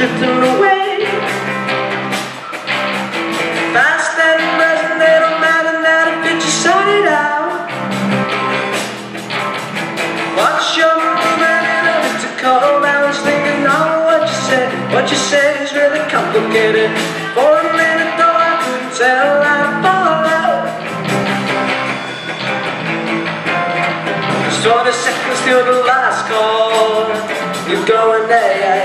drifting away. Fast that and present, they don't matter now if it just sorted out. Watch your movement and of it to call balance Thinking all what you said, what you said is really complicated. For a minute though I couldn't tell. I'd fall out. So the second's still the last call. You're going there,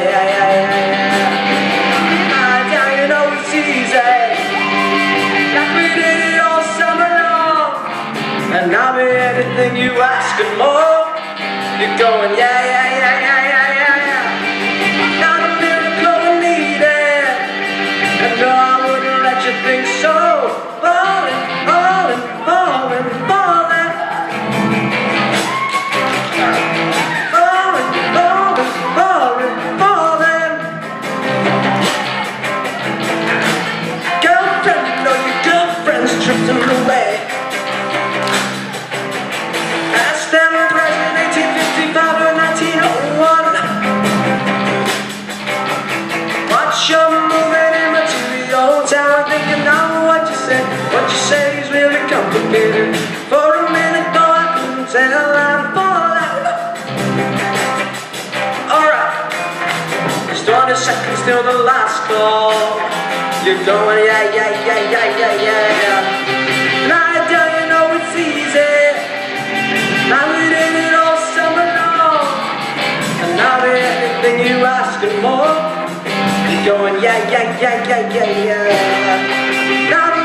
And I'll be anything you ask and more. You're going, yeah, yeah, complicated. For a minute, though, I couldn't tell I'm falling. Alright, it's 20 seconds till the last call. You're going, yeah, yeah, yeah, yeah, yeah, yeah. Now I tell you, know it's easy. Now we did it all summer long. Now we anything you ask and more. You're going, yeah, yeah, yeah, yeah, yeah, yeah. Not